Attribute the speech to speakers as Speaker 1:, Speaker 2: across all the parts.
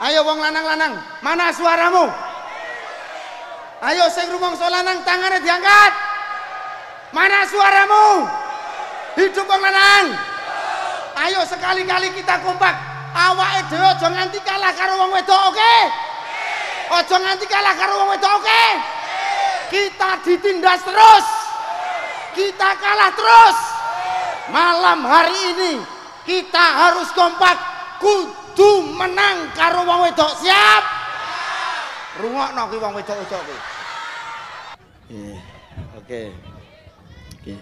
Speaker 1: Ayo wong lanang-lanang, mana suaramu? Ayo sing rumangsa lanang tangannya diangkat. Mana suaramu? Hidup wong lanang. Ayo sekali-kali kita kompak. Awake dhewe aja nganti kalah karo wong wedok, oke? Aja nganti kalah karo wong wedok, oke? Kita ditindas terus. Kita kalah terus. Malam hari ini kita harus kompak kudu menang karo wong wedok siap rungokno ki wong wedok-wedok
Speaker 2: Oke. Oke.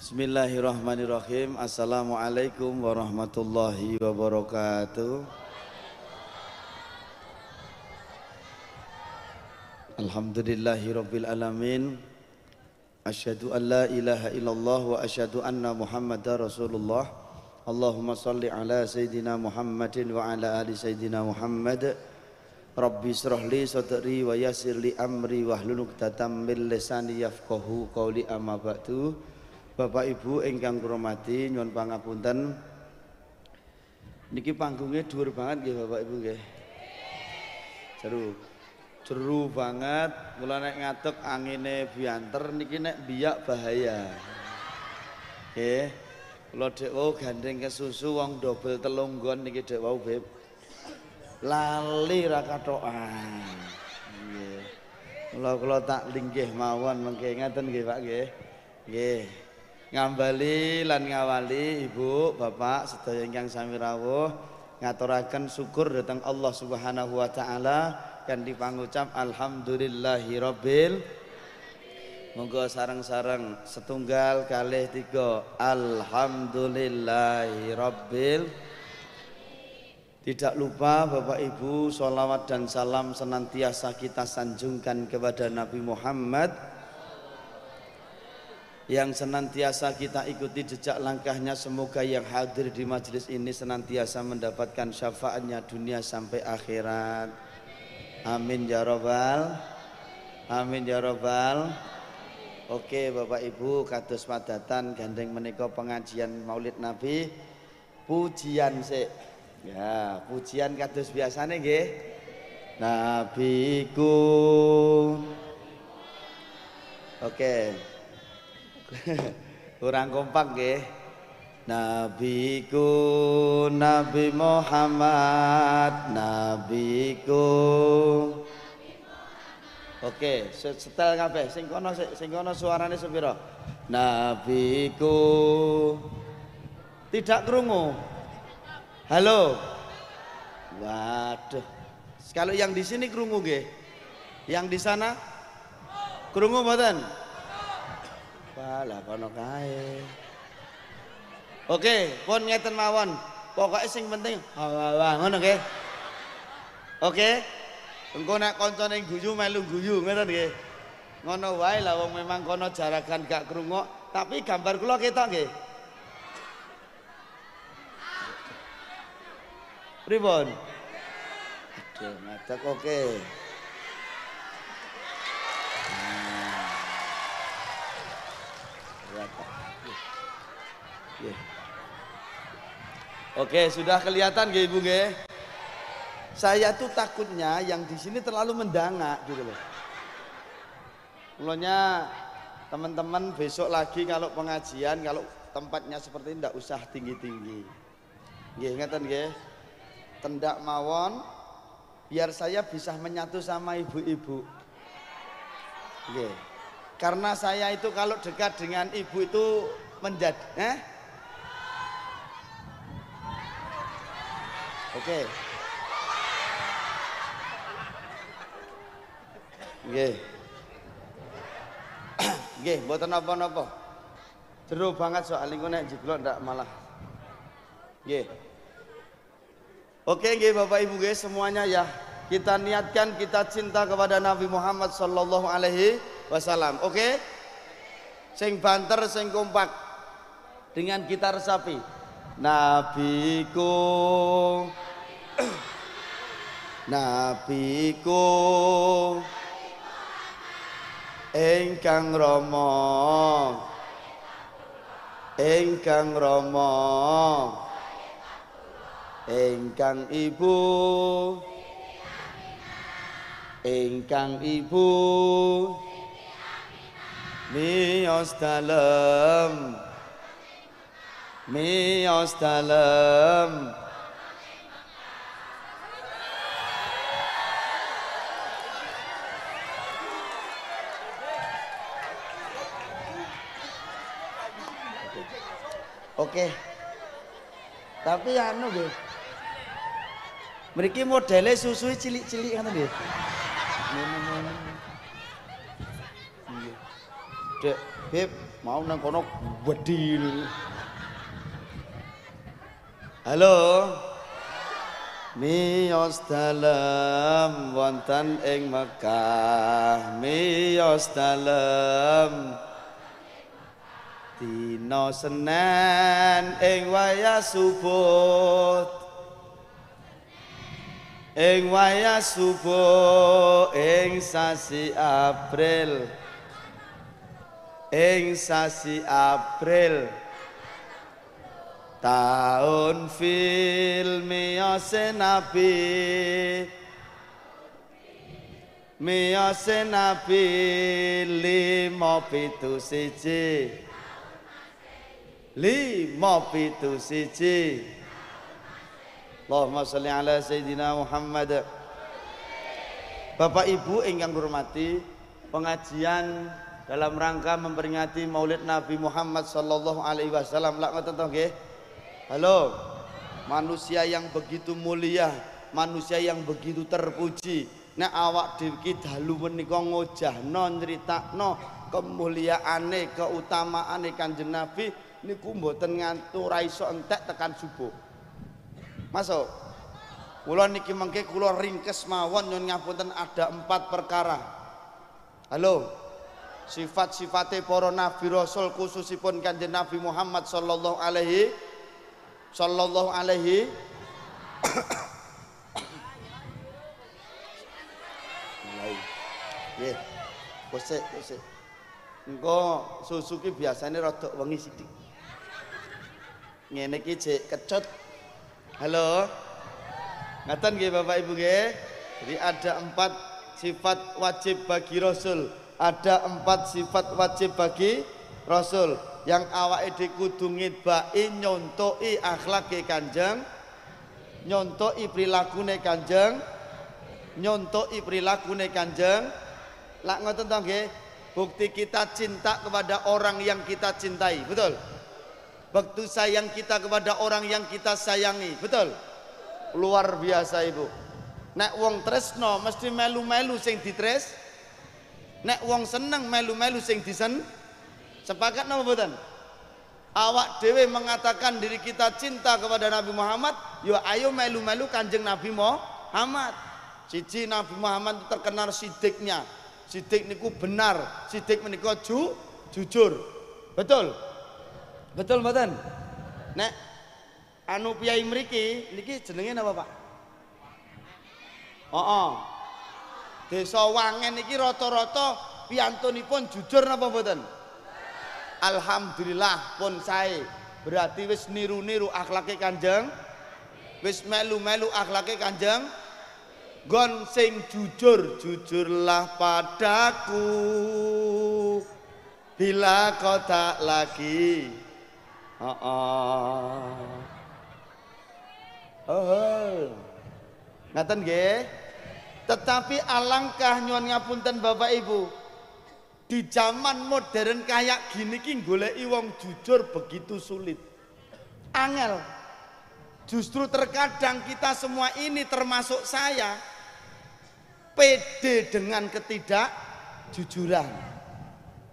Speaker 2: Bismillahirrahmanirrahim. Assalamualaikum warahmatullahi wabarakatuh. Alhamdulillahi rabbil alamin. Asyhadu an la ilaha illallah wa asyhadu anna Muhammadar Rasulullah. Ala sayyidina Muhammadin wa ala ali sayyidina Muhammad. Rabbi israh li sadri wa yassir li amri wahlul 'uqdatam min lisani yafqahu qawli amma ba'du. Bapak Ibu ingkang kurmati nyuwun pangapunten. Niki panggungnya dhuwur banget nggih Bapak Ibu nggih. Jeru. Jeru banget, mula nek ngadeg angine bianter niki nek biyak bahaya. Nggih. Kula dek wau gandeng ke susu wong dobel telung nggon niki dek wau Beb. lali ra katokan. Nggih. Kula kula tak linggih mawon mengke ngaten nggih Pak nggih. Nggih. Ngambali lan ngawali Ibu, Bapak sedaya ingkang sami rawuh ngaturaken syukur dhateng Allah Subhanahu wa taala kanthi pangucap alhamdulillahi rabbil Monggo sareng-sareng setunggal kalih tiga. Alhamdulillahi rabbil tidak lupa Bapak Ibu Salawat dan salam senantiasa kita sanjungkan kepada Nabi Muhammad. Yang senantiasa kita ikuti jejak langkahnya Semoga yang hadir di majelis ini senantiasa mendapatkan syafaatnya dunia sampai akhirat. Amin ya robbal Amin ya robbal Oke Bapak Ibu kados padatan gandeng menika pengajian Maulid Nabi pujian sik Ya, pujian kados biasane nggih. Nabiku. Oke. Kurang kompak nggih. Nabiku Nabi Muhammad Nabiku Oke, setel kabeh sing kono sing kono suarane sepira? Nabiku Tidak krungu. Halo. Waduh. Kalau yang di sini kerungu nggih. Yang di sana kerungu mboten? Walah kono kae. Oke, pun ngeten mawon. Pokoknya sing penting ngono nggih. Oke. Engko nek kancane guyu melu guyu ngoten nggih. Ngono wae lah wong memang kono jarakan gak krungu, tapi gambar kula ketok nggih. Pripun? Aduh, ngadeg oke. Oke, sudah kelihatan nggih Ibu nggih? Saya tuh takutnya yang di sini terlalu mendangak gitu loh. Mulanya teman-teman besok lagi kalau pengajian kalau tempatnya seperti ini tidak usah tinggi-tinggi. Nggih, ngeten nggih tendak mawon biar saya bisa menyatu sama ibu-ibu. Oke. Karena saya itu kalau dekat dengan ibu itu menjadi eh? Oke. Nggih. Nggih, mboten napa-napa. Jero banget soal niku nek jeblok ndak malah. Nggih. Oke nggih Bapak Ibu guys semuanya ya. Kita niatkan kita cinta kepada Nabi Muhammad sallallahu alaihi wasallam. Oke? Sing banter sing kompak. Dengan kita resapi. Nabiku Nabiku Engkang Rama. Engkang Rama. Ingkang ibu. Ingkang ibu. Miyos dalem. Miyos dalem Oke. Tapi anu nggih. Mriki modele susu cilik-cilik ngoten nggih. Dek, Beb, mau nang kono wedi. Halo. Miyos dalem wonten ing Mekah, miyos dalem Dina Senen ing wayah subuh Ing wayah subuh ing sasi April. Ing sasi April. Tahun fil miyose nabi Miyose nabi lima pitu siji lima pitu siji. Allahumma salli ala Sayyidina Muhammad. Bapak Ibu ingkang hormati pengajian dalam rangka memperingati Maulid Nabi Muhammad sallallahu alaihi wasallam. Lak ngoten to nggih? Halo. Manusia yang begitu mulia manusia yang begitu terpuji. Nek awak dhewe iki dalu menika ngojahno nyritakno kemuliaane keutamaane Kanjeng Nabi niku mboten ngantuk ora iso entek tekan subuh. Masuk. Kula niki mengke kula ringkes mawon nyun ngapunten ada empat perkara. Halo. Sifat-sifate para nabi rasul khususipun Kanjeng Nabi Muhammad sallallahu alaihi sallallahu alaihi Mulai. Nggih. Kosek, kosek. Engko susu ki biasane rada wengi ngene iki cek kecut. Halo. Ngaten nggih Bapak Ibu nggih? Jadi ada empat sifat wajib bagi Rasul. Ada empat sifat wajib bagi Rasul. Yang awake dhewe kudu ngidbaki nyontoki akhlake Kanjeng nyontoki prilakune Kanjeng nyontoki prilakune Kanjeng. Lak ngoten to nggih? Bukti kita cinta kepada orang yang kita cintai. Betul Waktu sayang kita kepada orang yang kita sayangi. Betul? Luar biasa Ibu. Nek wong tresno mesti melu-melu sing ditres. Nek wong seneng melu-melu sing disen. Sepakat napa mboten? Awak dewe mengatakan diri kita cinta kepada Nabi Muhammad, yo ayo melu-melu Kanjeng Nabi Muhammad. Cici Nabi Muhammad itu terkenal sidiknya. Sidik niku benar, sidik menika ju, jujur. Betul? Betul mboten? Nek anu piyai mriki niki jenenge napa, Pak? Oh, oh. Desa Wangen iki rata-rata piyantunipun jujur napa mboten? Alhamdulillah pun sae. Berarti wis niru-niru akhlake Kanjeng. Wis melu-melu akhlake Kanjeng. Gon sing jujur, jujurlah padaku. Bila kau tak lagi Heeh. Oh. Ngaten nggih. Tetapi alangkah nyuwun ngapunten Bapak Ibu. Di zaman modern kayak gini ki goleki wong jujur begitu sulit. Angel. Justru terkadang kita semua ini termasuk saya pede dengan ketidak jujuran.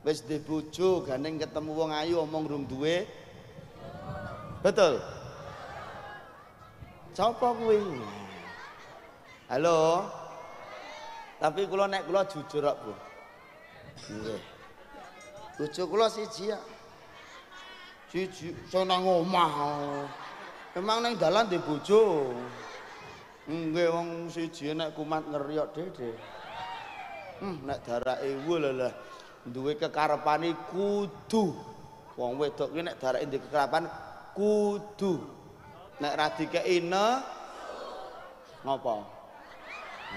Speaker 2: Wis dhe bojo gandeng ketemu wong ayu omong rung duwe Betul? Sapa kuwi? Halo. Tapi kula nek kula jujur kok, Bu. Nggih. Bojo kula siji ya. Siji sing nang omah. Emang nang dalan dhe bojo. Nggih wong siji nek kumat ngeriok dede. Hmm, nek darake wul lah duwe kekarepane kudu wong wedok ki nek darake ndek kekerapan kudu. Nek ra dikeki ne ngopo?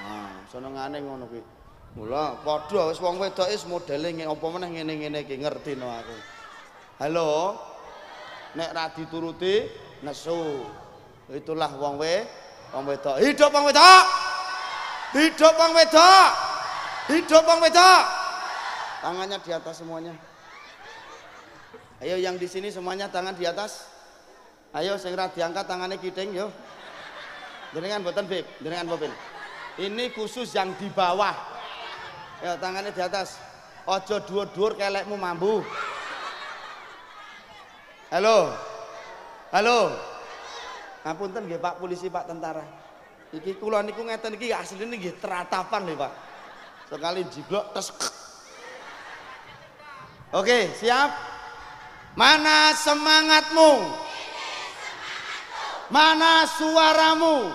Speaker 2: Nah senengane ngono kuwi. Mula padha wis wong wedok wis modele apa meneh ngene-ngene iki ngerti no aku. Halo? Nek ra dituruti nesu. Itulah wong we wong wedok. Hidup wong wedok! Hidup wong wedok! Hidup wong wedok! Tangannya di atas semuanya. Ayo yang di sini semuanya tangan di atas ayo segera diangkat tangannya kiting yo. Jenengan boten bib. Jenengan bobin ini khusus yang di bawah. Ya tangannya di atas. Ojo dhuwur-dhuwur kelekmu mambu. Halo. Halo. Ngapunten nggih Pak polisi Pak tentara. Iki kula niku ngeten iki asline nggih teratapan lho Pak. Sekali jiglok tes. Oke, siap? Mana semangatmu? Mana suaramu?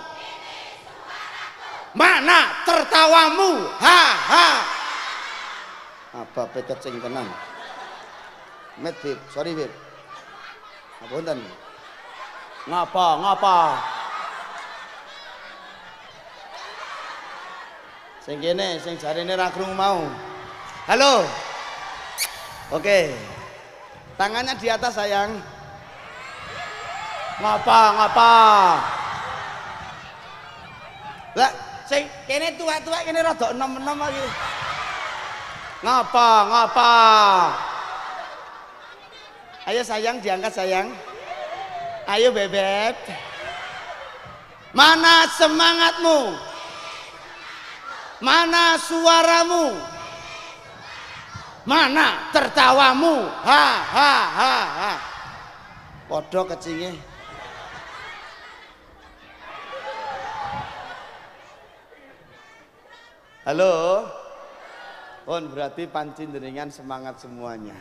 Speaker 2: Mana tertawamu? Ha ha. Apa pekecing tenang? Met Bib, sorry Bib. Ngapunten. Ngapa? Ngapa? Sing kene sing jarine ra krungu mau. Halo. Oke. Tangannya di atas sayang. Ngapa? Ngapa? Lah, sing kene tua-tua kene rada enom-enom lagi. Ngapa? Ngapa? Ayo sayang diangkat sayang. Ayo bebek. Mana semangatmu? Mana suaramu? Mana tertawamu? Ha ha ha ha. Podho kecinge. Halo. On berarti pancin dengan semangat semuanya.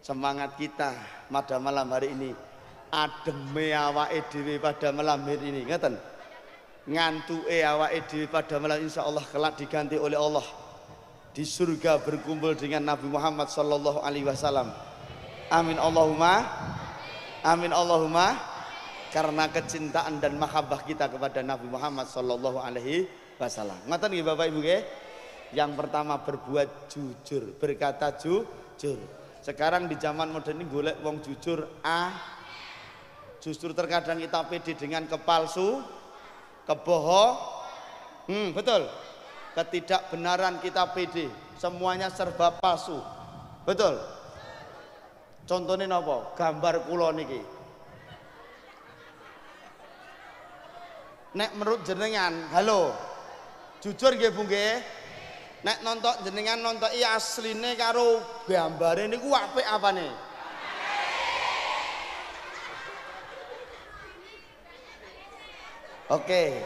Speaker 2: Semangat kita pada malam hari ini ademe awake dhewe pada malam hari ini, ngeten. Ngantuke awake dhewe pada malam insyaallah kelak diganti oleh Allah di surga berkumpul dengan Nabi Muhammad sallallahu alaihi wasallam. Amin Allahumma. Amin Allahumma. Karena kecintaan dan mahabbah kita kepada Nabi Muhammad sallallahu alaihi wasallam. Ngoten nggih Bapak Ibu nggih? Yang pertama berbuat jujur, berkata jujur. Sekarang di zaman modern ini golek wong jujur a. Justru terkadang kita pede dengan kepalsu, kebohong. Hmm, betul. Ketidakbenaran kita pede. Semuanya serba palsu. Betul. Contohnya apa gambar kulo niki. Nek menurut jenengan halo jujur nggih Bu nggih nek nonton jenengan nonton iya asline karo gambare niku apik apane Oke,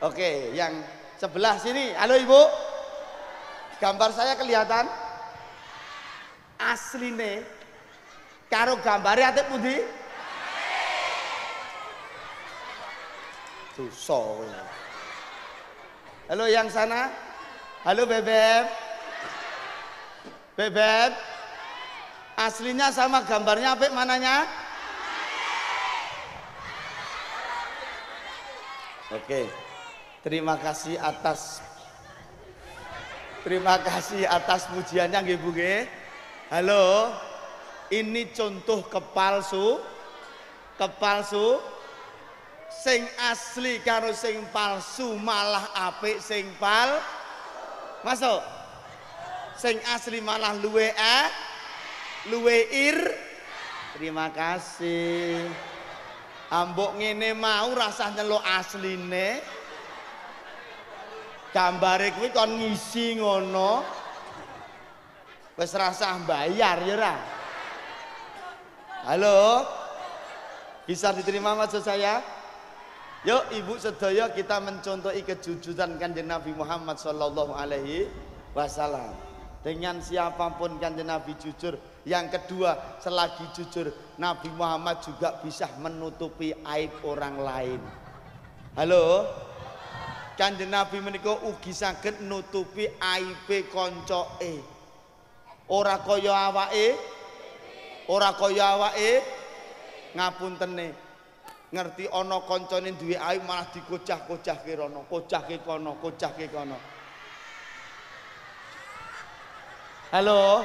Speaker 2: oke, yang Sebelah sini. Halo Ibu. Gambar saya kelihatan? Asline karo gambare ate pundi? Dosa Halo yang sana. Halo Bebek. Bebek. Aslinya sama gambarnya apa mananya? Oke. Terima kasih atas Terima kasih atas pujiannya nggih Bu. Halo. Ini contoh kepalsu. Kepalsu sing asli karo sing palsu malah apik sing pal. Masuk. Sing asli malah luwe eh luwe ir. Terima kasih. Ambok ngene mau rasah nyeluk asline gambare kuwi kon ngisi ngono wis rasah bayar ya ra halo bisa diterima maksud saya yuk ibu sedaya kita mencontohi kejujuran kanjeng Nabi Muhammad sallallahu alaihi wasallam dengan siapa pun kanjeng Nabi jujur yang kedua selagi jujur Nabi Muhammad juga bisa menutupi aib orang lain halo Kanjeng Nabi menika ugi saged nutupi aibe koncoke. Ora kaya awake. Ora kaya awake. Ngapuntene. Ngerti ana kancane duwe ayu malah dikocah-kocahke rono, kocahke kono, kocahke kono. Halo.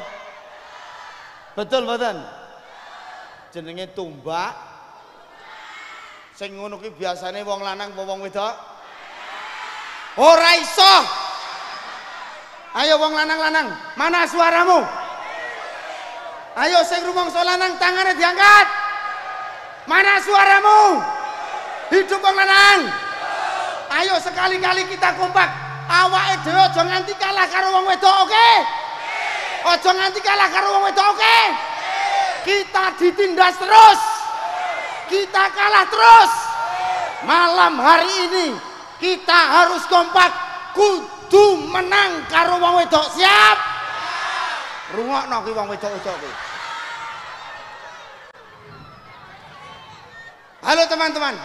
Speaker 2: Betul mboten? Jenenge tumbak. Sing ngono ki biasane wong lanang apa wong wedok? Ora iso.
Speaker 1: Ayo wong lanang-lanang, mana suaramu? Ayo sing rumangsa lanang tangane diangkat. Mana suaramu? Hidup lanang. Ayo sekali-kali kita kompak. Awake dhewe aja nganti kalah karo wong wedok, oke? Okay? Ojo nganti kalah karo wong wedok, oke? Kita ditindas terus. Kita kalah terus. Malam hari ini kita harus kompak kudu menang karo wong wedok. Siap? Rungokno ki wong wedok-wedok ki. Halo teman-teman.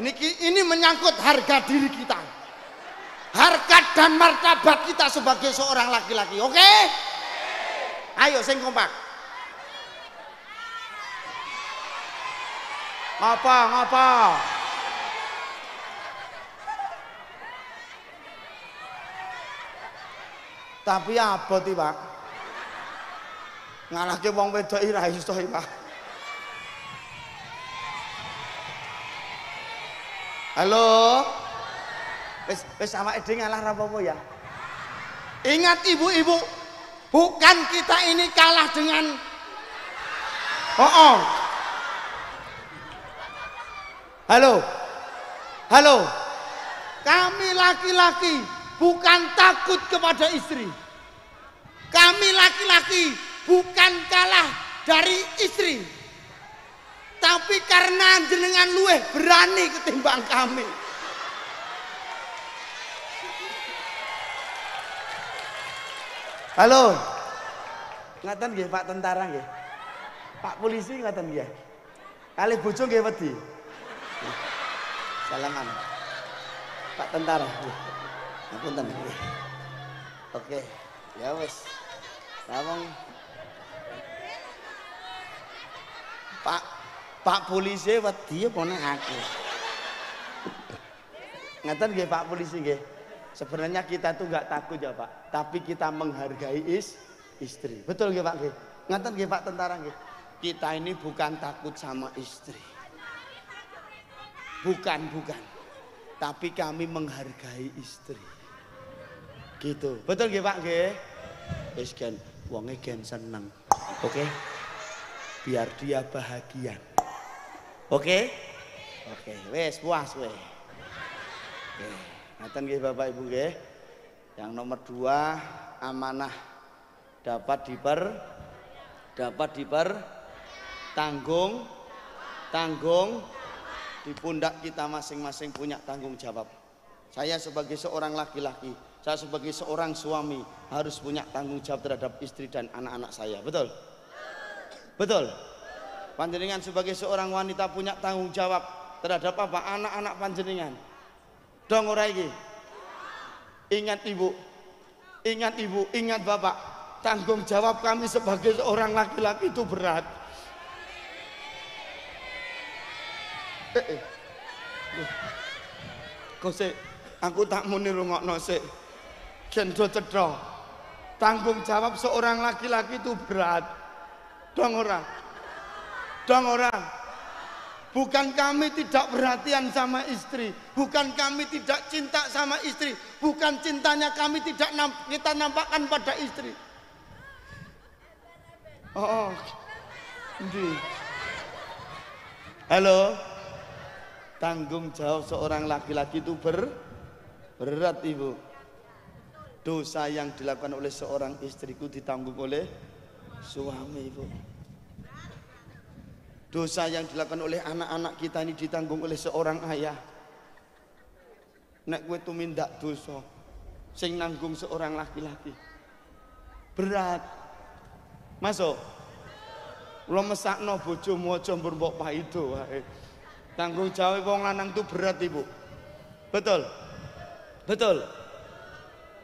Speaker 1: Ini ini menyangkut harga diri kita. Harkat dan martabat kita sebagai seorang laki-laki. Oke? Okay? Ayo sing kompak. Ngapa, ngapa? Tapi apa ti, Pak? Ngalahke wong wedok ira iso, Pak. Halo? Wis wis awake dhewe ngalah ya? Ingat ibu-ibu, bukan kita ini kalah dengan Oh, oh. Halo. Halo. Kami laki-laki bukan takut kepada istri. Kami laki-laki bukan kalah dari istri. Tapi karena jenengan luwe berani ketimbang kami. Halo. Ngaten nggih Pak tentara nggih. Pak polisi ngaten nggih. Kali bojo nggih wedi. Salaman. Pak tentara. Ngapunten. Oke. Ya wis. Rawong Pak Pak polisi wedi apa nek aku? Ngaten nggih Pak polisi nggih. Sebenarnya kita tuh nggak takut ya Pak, tapi kita menghargai is, istri. Betul nggih Pak nggih? Ngaten nggih Pak tentara nggih. Kita ini bukan takut sama istri. Bukan, bukan. Tapi kami menghargai istri. Gitu. Betul nggih Pak nggih? Wis gen wonge gen seneng. Oke? Biar dia bahagia. Oke? Oke, wes puas weh. Oke. Ngaten nggih Bapak Ibu nggih. Yang nomor dua amanah dapat diper dapat diper tanggung tanggung di pundak kita masing-masing punya tanggung jawab. Saya sebagai seorang laki-laki, saya sebagai seorang suami harus punya tanggung jawab terhadap istri dan anak-anak saya. Betul? Betul? Panjenengan sebagai seorang wanita punya tanggung jawab terhadap apa? Anak-anak panjenengan. Dong ora iki. Ingat ibu, ingat ibu, ingat bapak. Tanggung jawab kami sebagai seorang laki-laki itu berat. Eh, eh. Kok sih, aku tak mau nirungokno sik. Gendo cedho. Tanggung jawab seorang laki-laki itu berat. Dong ora? Dong ora? Bukan kami tidak perhatian sama istri, bukan kami tidak cinta sama istri, bukan cintanya kami tidak namp kita nampakkan pada istri. Oh, oh. Halo. Tanggung jawab seorang laki-laki itu ber berat Ibu. Dosa yang dilakukan oleh seorang istriku ditanggung oleh suami Ibu. Dosa yang dilakukan oleh anak-anak kita ini ditanggung oleh seorang ayah. Nek gue tumindak dosa, sing nanggung seorang laki-laki. Berat. Masuk. Lo mesakno bojomu aja mbok paido wae. Tanggung jawab wong lanang itu berat, Ibu. Betul. Betul.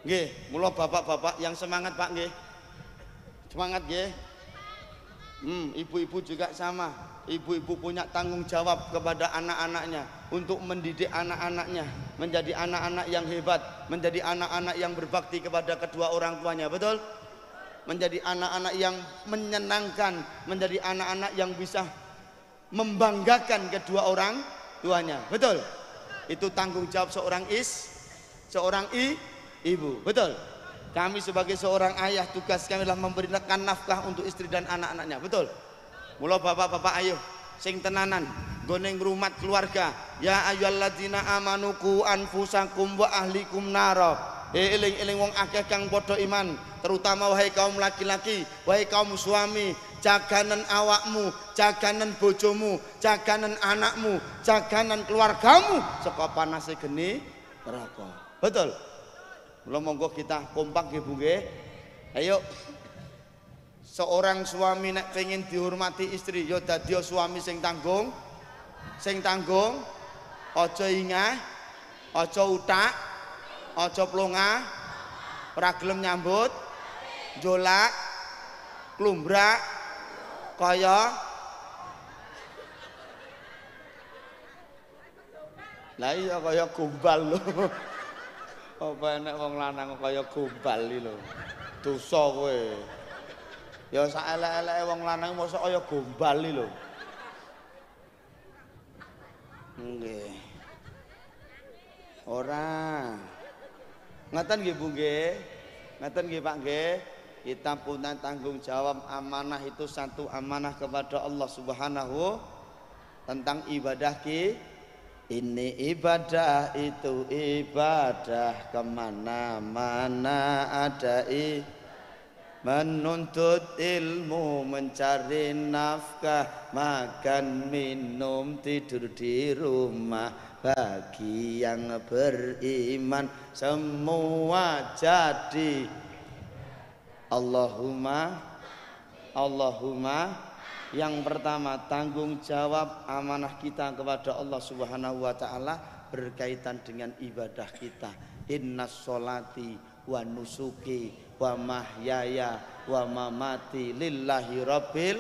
Speaker 1: Nggih, mula bapak-bapak yang semangat, Pak nggih. Semangat nggih.
Speaker 2: Hmm, ibu-ibu juga sama. Ibu-ibu punya tanggung jawab kepada anak-anaknya untuk mendidik anak-anaknya menjadi anak-anak yang hebat, menjadi anak-anak yang berbakti kepada kedua orang tuanya. Betul? Menjadi anak-anak yang menyenangkan, menjadi anak-anak yang bisa membanggakan kedua orang tuanya. Betul? Itu tanggung jawab seorang is, seorang i, ibu. Betul? Kami sebagai seorang ayah tugas kami adalah memberikan nafkah untuk istri dan anak-anaknya. Betul? Mula bapak-bapak ayo sing tenanan goneng rumah keluarga. Ya ayyuhalladzina amanuku anfusakum wa ahlikum naro. Eh eling-eling wong akeh kang padha iman, terutama wahai kaum laki-laki, wahai kaum suami, jaganan awakmu, jaganan bojomu, jaganan anakmu, jaganan keluargamu saka panase geni. Betul? Mula monggo kita kompak nggih Bu. Ayo. Seorang suami nek pengen dihormati istri ya dadi suami sing tanggung. Sing tanggung. Aja ingah, aja utak, aja plonga, ora nyambut, jolak, klumbrak kaya Lah iya kaya gombal lho. Apa enek wong lanang kaya gombal iki lho. Dosa kowe. Ya sak elek-eleke wong lanang mosok kaya gombal iki lho. Nggih. Ora. Ngaten nggih Bu nggih. Ngaten nggih Pak nggih. Kita punya tanggung jawab amanah itu satu amanah kepada Allah Subhanahu tentang ibadah kita ini ibadah itu ibadah ke mana-mana ada i. Menuntut ilmu mencari nafkah Makan minum tidur di rumah. Bagi yang beriman semua jadi. Allahumma Allahumma yang pertama, tanggung jawab amanah kita kepada Allah Subhanahu wa taala berkaitan dengan ibadah kita. Inna solati wa nusuki wa mahyaya wa mamati lillahi rabbil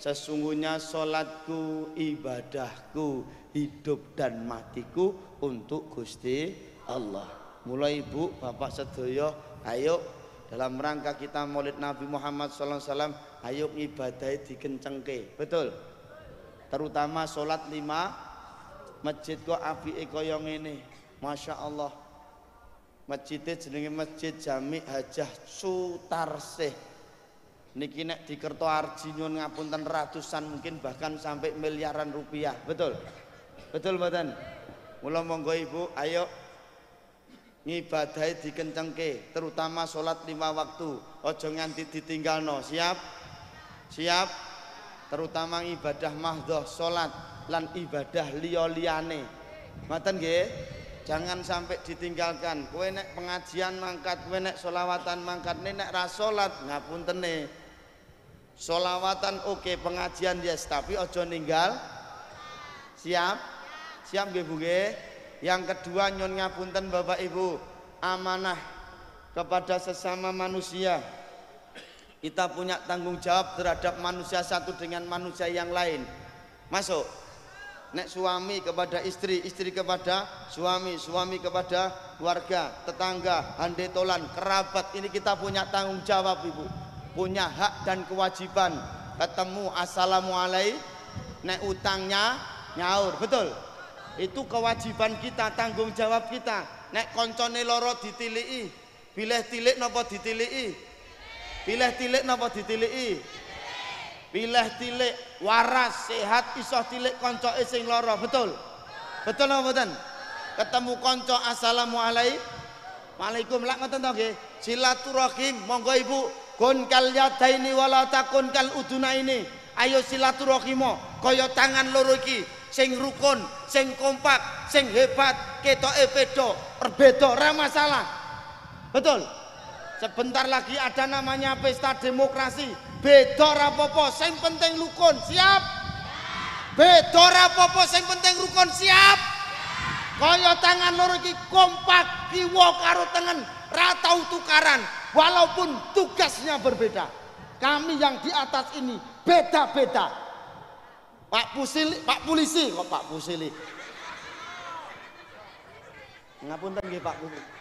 Speaker 2: Sesungguhnya solatku, ibadahku, hidup dan matiku untuk Gusti Allah. Mulai ibu, bapak sedoyo, ayo dalam rangka kita maulid Nabi Muhammad SAW ayo ngibadahi dikencengke betul. Terutama sholat lima masjid kok api kaya ngene. Masya Allah. Masjidnya jenenge masjid Jami Hajah Sutarsih. Niki nek di Kertoarji nyun ngapunten ratusan mungkin bahkan sampai miliaran rupiah. Betul. Betul mboten? Mula monggo ibu. Ayo. Ngibadahi dikencengke terutama sholat lima waktu. Ojo nganti ditinggalno. Siap siap? Terutama ibadah mahdoh sholat lan ibadah liyo liyane ngoten nggih? Jangan sampai ditinggalkan. Kowe nek pengajian mangkat kowe nek solawatan mangkat nek ra salat ngapuntene solawatan oke okay, pengajian yes tapi ojo ninggal. Siap? Siap nggih Bu nggih? Yang kedua nyon ngapunten Bapak Ibu amanah kepada sesama manusia kita punya tanggung jawab terhadap manusia satu dengan manusia yang lain. Masuk. Nek suami kepada istri, istri kepada suami, suami kepada keluarga, tetangga, handetolan, kerabat. Ini kita punya tanggung jawab, Ibu. Punya hak dan kewajiban. Ketemu assalamualaikum, nek utangnya nyaur, betul? Itu kewajiban kita, tanggung jawab kita. Nek koncone loro ditiliki, bilih tilik napa ditiliki? Pilih tilik napa ditiliki? Pilih tilik waras, sehat, iso tilik koncoke sing lara, betul? Betul napa mboten? Ketemu kanca assalamualaikum. Waalaikum lak ngoten to nggih. Silaturahim, monggo Ibu, kun kal yadaini wala takun kal udunaini. Ayo silaturahim kaya tangan loro iki sing rukun, sing kompak, sing hebat, ketoke beda, berbeda ora masalah. Betul? Sebentar lagi ada namanya pesta demokrasi. Beda rapopo, sing penting rukun. Siap? Beda rapopo, sing penting rukun. Siap? Kaya tangan loro iki kompak kiwa karo tengen, ra tau tukaran walaupun tugasnya berbeda. Kami yang di atas ini beda-beda. Pak Pusili, Pak Polisi kok Pak Pusili. Ngapunten nggih Pak Pusili.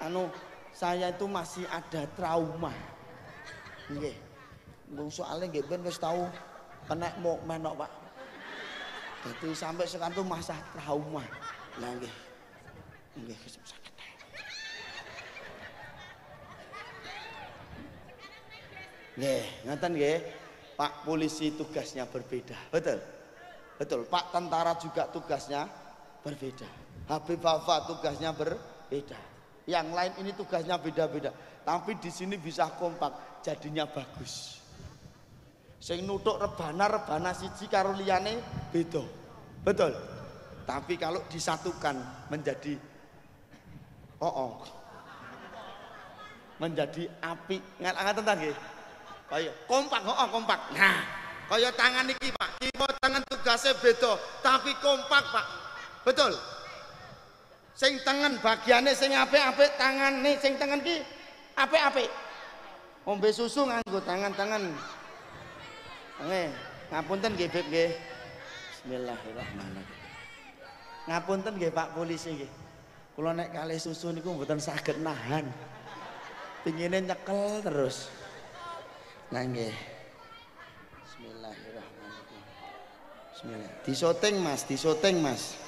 Speaker 2: Anu saya itu masih ada trauma. Nggih. Mbung soalnya nggih ben wis tau kena mau menok Pak. Jadi sampai sekarang tuh masa trauma. Lah nggih. Nggih sakit. Nggih, ngaten nggih. Pak polisi tugasnya berbeda. Betul. Betul. Pak tentara juga tugasnya berbeda. Habib Wafa tugasnya berbeda. Yang lain ini tugasnya beda-beda. Tapi di sini bisa kompak, jadinya bagus. Sing nutuk rebana rebana siji karo liyane beda. Betul. Tapi kalau disatukan menjadi oh, oh. menjadi api. Ngaten tentang nggih? kaya kompak oh, kompak nah kaya tangan iki Pak kiwa tangan tugasnya beda tapi kompak Pak betul sing tangan bagiannya sing apik-apik tangan nih sing tangan ki apik-apik ombe susu nganggo tangan-tangan nggih ngapunten nggih Beb nggih Bismillahirrahmanirrahim ngapunten nggih Pak polisi nggih kula nek kalih susu niku mboten saged nahan pingine nyekel terus Nangge. Bismillahirrahmanirrahim. Bismillah. Disoting Mas, disoting Mas.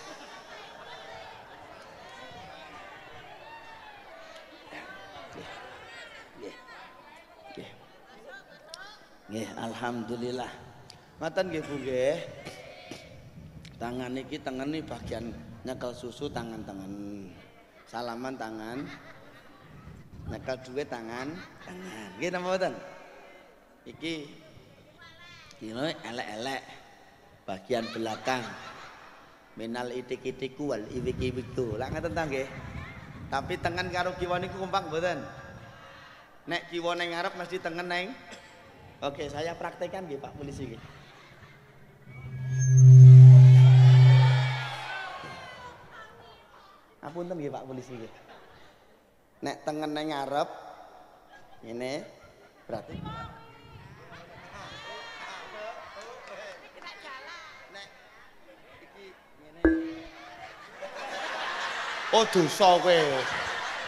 Speaker 2: Nggih, alhamdulillah. Ngoten nggih Bu nggih. Tangan iki tengen iki bagian nyekel susu tangan-tangan. Salaman tangan. Nyekel duit tangan, tangan. Nggih napa mboten? iki ini elek-elek bagian belakang minal itik-itiku wal iwik-iwiku lah ngerti tentang nggih tapi tengen karo kiwa niku kompak mboten nek kiwa ning ngarep mesti neng oke saya praktekkan nggih Pak polisi nggih Apunten nggih Pak polisi nggih nek tengen neng ngarep ini berarti Oh dosa kowe.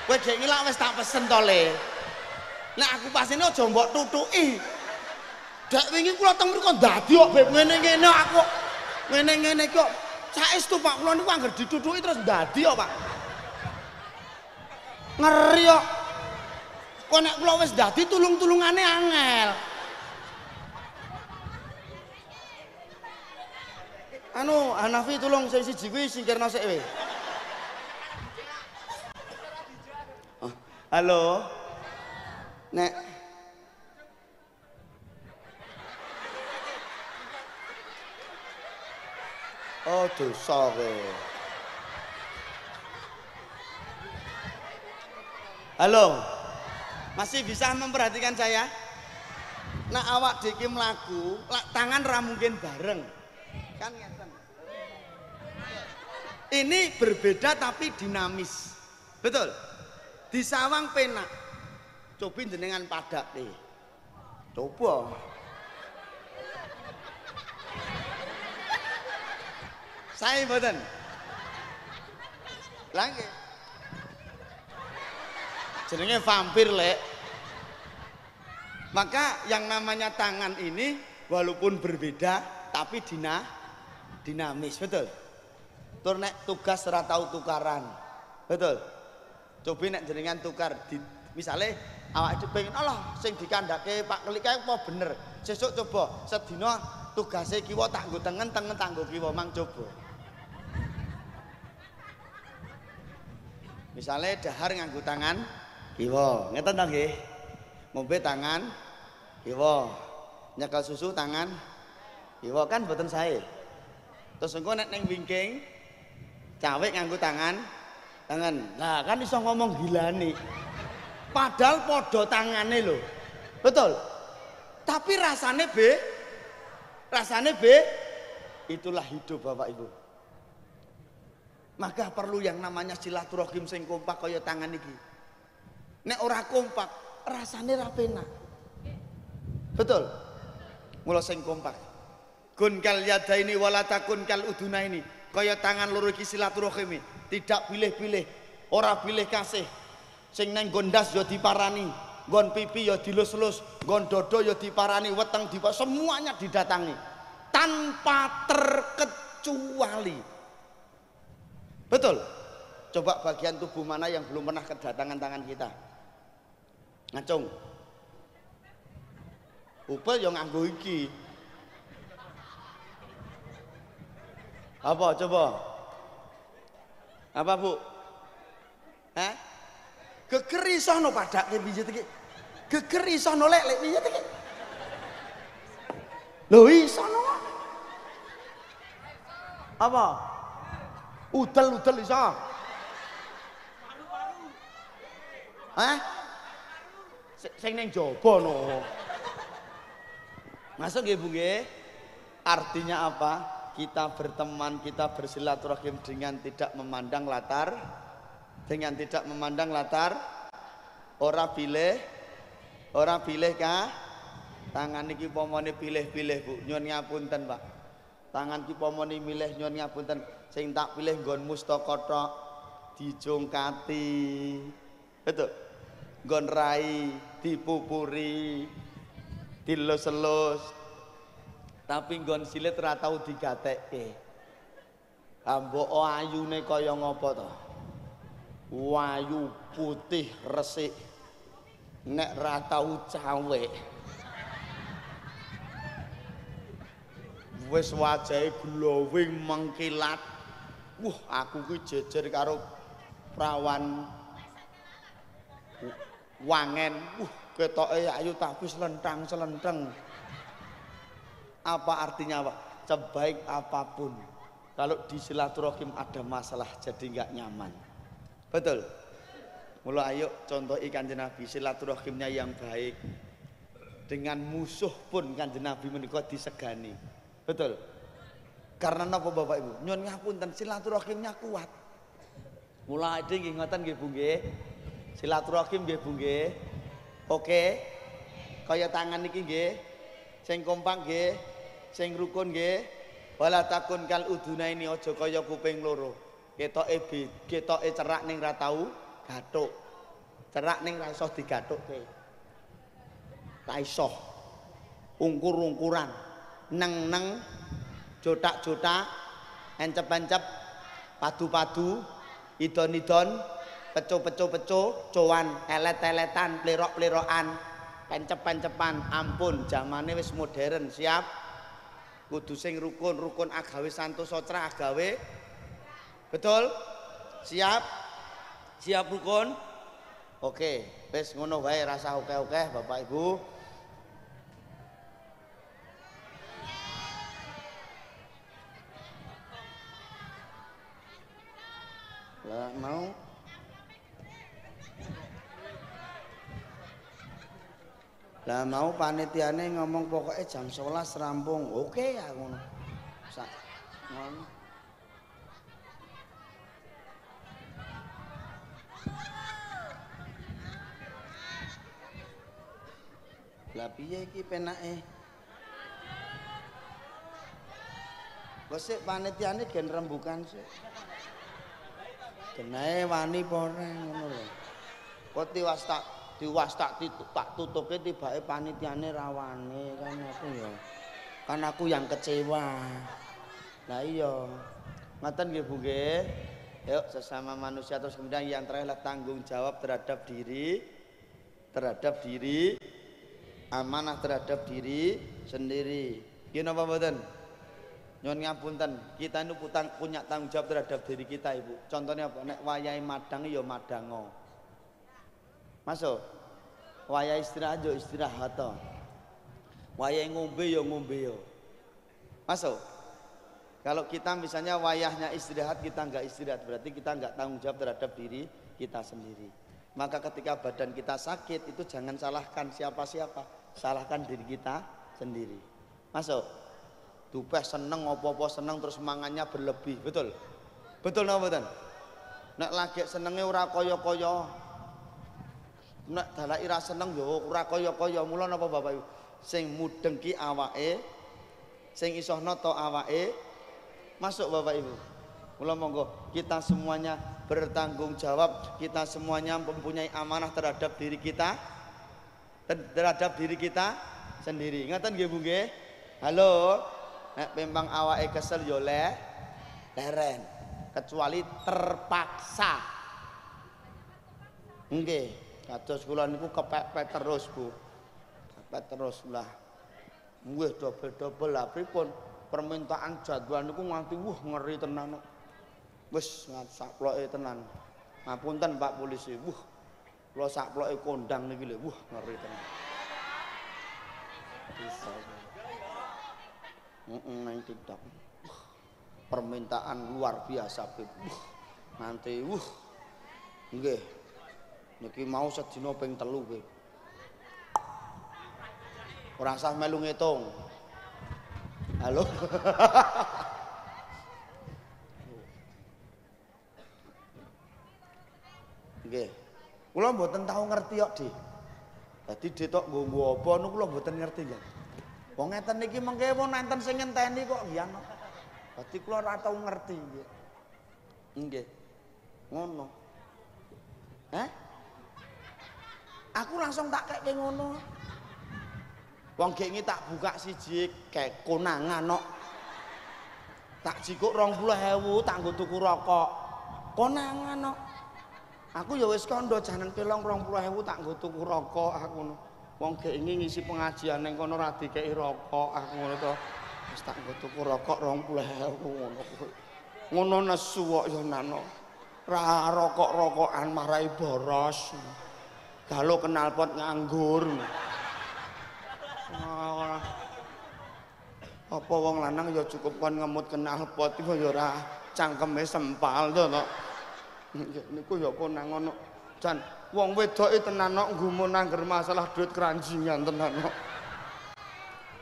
Speaker 2: Kowe gek ngilak wis tak pesen to le. Nek aku pas ini aja mbok tutuki. Dek wingi kula teng mriku dadi kok beb ngene-ngene aku. Ngene-ngene kok saestu Pak kula niku anggar ditutuki terus dadi kok Pak. Ngeri kok. Kok nek kula wis dadi tulung-tulungane angel. Anu, Hanafi tulung sing siji kuwi singkirno sik kowe. Halo. Nek dosa kowe. Halo. Masih bisa memperhatikan saya? Nah, awak diki mlaku, lak tangan ra mungkin bareng. Kan ngeten. Ini berbeda tapi dinamis. Betul? di sawang penak cobi jenengan padak nih coba saya badan lagi jenenge vampir lek. Maka yang namanya tangan ini walaupun berbeda tapi dina dinamis betul? Tur nek tugas ora tukaran betul? Coba nek jenengan tukar di misale awak pengen Allah sing dikandake Pak Kelik kae apa bener? Sesuk coba sedina tugase kiwa tak nggo tengen tengen tanggo kiwa mang coba misale dahar nganggo tangan kiwa. Ngeten ta nggih? Ngombe tangan kiwa. Nyekel susu tangan kiwa. Kan boten sae. Terus engko nek ning wingking cawek nganggo tangan tangan. Nah kan iso ngomong gilani. Padahal podo tangane lho. Betul? Tapi rasane B rasane B itulah hidup Bapak Ibu maka perlu yang namanya silaturahim sing kompak kaya tangan iki nek ora kompak rasane ra penak Betul. Mula sing kompak. Kun kal yadaini wala takun kal udunaini. Kaya tangan loro iki silaturahim. Tidak pilih-pilih, ora pilih kasih. Sing neng gondas ya diparani, gon pipi ya dilus-lus, gon dodo ya diparani, weteng dipa semuanya didatangi tanpa terkecuali. Betul. Coba bagian tubuh mana yang belum pernah kedatangan tangan kita? Ngacung. Upel yang nganggo iki. Apa coba? Apa Bu? Hah? Isono padake pijet iki. Geger isono lek lek pijet iki. Lho isono. Apa? Udel-udel iso. Hah? Sing ning jaba no. Masuk nggih Bu? Artinya apa? Kita berteman, kita bersilaturahim dengan tidak memandang latar dengan tidak memandang latar ora pilih ora pilih kah tangan iki pomone pilih-pilih Bu nyuwun ngapunten Pak tangan ki pomone milih nyuwun ngapunten sing tak pilih nggon mustaka tok dijongkati. Betul. Nggon rai dipupuri dilus-elus. Tapi nggon silit ora tau digatekke. Ambok ayune kaya ngopo to? Wayu putih resik. Nek ra tau cawe wis wajahe glowing mengkilat wah aku ki jejer karo prawan wangen wah ketoke ayu tapi selentang selenteng apa artinya Pak sebaik apa pun kalau di silaturahim ada masalah jadi nggak nyaman Betul. Mulai ayo contoh ikan Nabi silaturahimnya yang baik. Dengan musuh pun kanjeng Nabi menikah disegani. Betul. Karena napa Bapak Ibu? Nyun ngapunten silaturahimnya kuat. Mulai itu nggih ngoten nggih Bu nggih. Silaturahim nggih Bu nggih. Oke. Kaya tangan iki nggih. Sing kompak nggih. Sing rukun nggih. Wala takun kal uduna ini aja kaya kuping loro ketoke ketoke cerak ning ra tau gathuk. Cerak ning ra iso digathukke. Ra iso. Ungkur-ungkuran, neng-neng, jotak-jotak, encep-encep, padu-padu, idon-idon, peco-peco-peco, cowan, elet-eletan, plerok-plerokan, pencep-pencepan, ampun, zamane wis modern, siap. Kudu sing rukun, rukun agawe santosa cerah agawe Betul? Siap? Siap rukun? Oke, wis ngono wae rasa oke-oke Bapak Ibu. Lah mau panitiane ngomong pokoknya jam 11 rampung. Oke ya ngono. Ngono. Lah piye iki penake? Wes panitiane gen rembukan sik. Genahe wani apa ora ngono lho. Kok tiwas tak diwas tak tak tutupe tibake panitiane rawane kan aku ya. Kan aku yang kecewa. Lah iya. Ngoten nggih Bu nggih. Yuk sesama manusia terus kemudian yang terakhir tanggung jawab terhadap diri terhadap diri amanah terhadap diri sendiri. Gini apa mboten? Nyon ngapunten, kita ini punya tanggung jawab terhadap diri kita, Ibu. Contohnya apa? Nek wayai madang ya madango. Masuk. Wayai istirahat yo istirahat to. Wayai ngombe ya ngombe yo. Masuk. Kalau kita misalnya wayahnya istirahat, kita enggak istirahat, berarti kita enggak tanggung jawab terhadap diri kita sendiri. Maka ketika badan kita sakit itu jangan salahkan siapa-siapa salahkan diri kita sendiri. Masuk. Dupeh seneng opo-opo seneng terus semangatnya berlebih, betul? Betul napa betul? Nek lagi senenge ora kaya-kaya. Nek dalai ira seneng yo ora kaya-kaya. Mula napa Bapak Ibu? sing mudeng ki awake sing iso nata awake masuk Bapak Ibu Mula monggo kita semuanya bertanggung jawab, kita semuanya mempunyai amanah terhadap diri kita terhadap diri kita sendiri. Ingatan nggih Bu nggih? Halo. Nek pempang awake kesel yo le leren. Kecuali terpaksa. Nggih, kados kula niku kepepet terus, Bu. Kepepet terus lah. Nggih dobel-dobel lah pripun permintaan jadwal niku nganti wuh ngeri tenan. Wis sakploke tenan. Ngapunten Pak polisi. Wuh. Kula sakploke kondang niki lho. Wuh, ngeri tenan. Bisa. Heeh, nang TikTok. Permintaan luar biasa. Wuh. Nanti wuh. Nggih. Niki mau sedina ping telu, Beb. Ora usah melu ngitung. Halo. Nggih. Kula mboten tahu ngerti kok, Dik. Dadi Dik tok nggo apa niku kula mboten ngerti, Nggih. Wong ngeten niki mengke wong nenten sing ngenteni kok ngiyan. Dadi kula ora tau ngerti, nggih. Nggih. Ngono. Heh? Aku langsung tak kek ngono. Wong gengi tak buka siji kek konangan kok. Tak jikuk 20.000 tak nggo tuku rokok. Konangan kok. Aku ya wis kandha janen pelong 20.000 tak nggo tuku rokok aku ngono. Wong gengi ngisi pengajian ning kono ra dikeki rokok aku ngono to. Wis tak nggo tuku rokok 20.000 ngono kuwi. Ngono nesu kok ya nano. Ra rokok-rokokan marai boros. Galo kenalpot nganggur. Ah, apa wong lanang ya cukup kon ngemut knalpot iku ya ora cangkeme sempal to. Nggih niku ya konang ngono. Jan wong wedoke tenan kok nggumun angger masalah duit keranjingan tenan kok.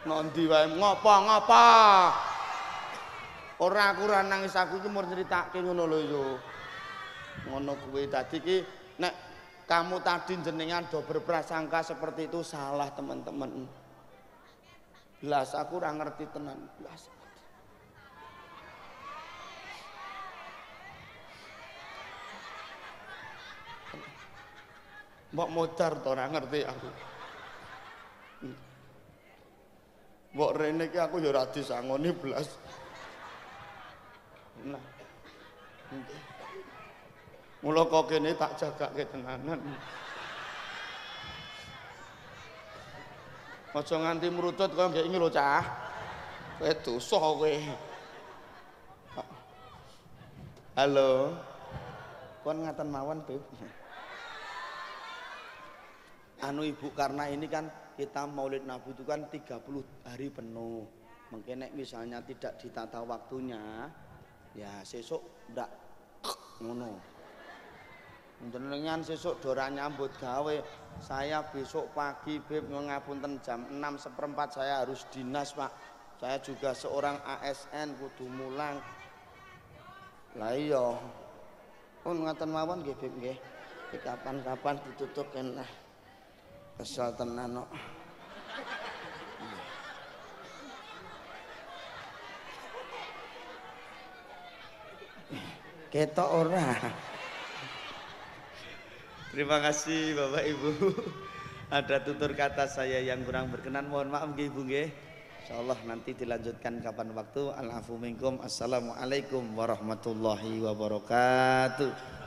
Speaker 2: Nondi wae ngopo ngopo. Ora aku ora nangis aku iki mur nyeritake ngono lho yo. Ngono kuwi dadi ki nek kamu tadi jenengan do berprasangka seperti itu salah teman-teman. Belas aku ora ngerti tenan belas. Mbok modar to ora ngerti aku. Mbok rene iki aku ya ora disangoni belas. Nah. Mula kok kene tak jagake tenanan. Aja nganti mrutut kaya nggih iki lho cah. Kowe dosa kowe. Halo. Kon ngaten mawon, Beb. Anu Ibu karena ini kan kita Maulid Nabi itu kan 30 hari penuh. Mungkin misalnya tidak ditata waktunya, ya sesuk ndak ngono. Jenengan sesuk dora nyambut gawe. Saya besok pagi Beb ngapunten jam 6 seperempat saya harus dinas, Pak. Saya juga seorang ASN kudu mulang. Lah iya. Pun ngaten mawon nggih Beb nggih. Kapan-kapan ditutup lah. Kesel tenan kok. Ketok ora. Terima kasih Bapak Ibu. Ada tutur kata saya yang kurang berkenan. Mohon maaf nggih Ibu nggih. Insyaallah nanti dilanjutkan kapan waktu. Al-afu minkum. Assalamualaikum warahmatullahi wabarakatuh.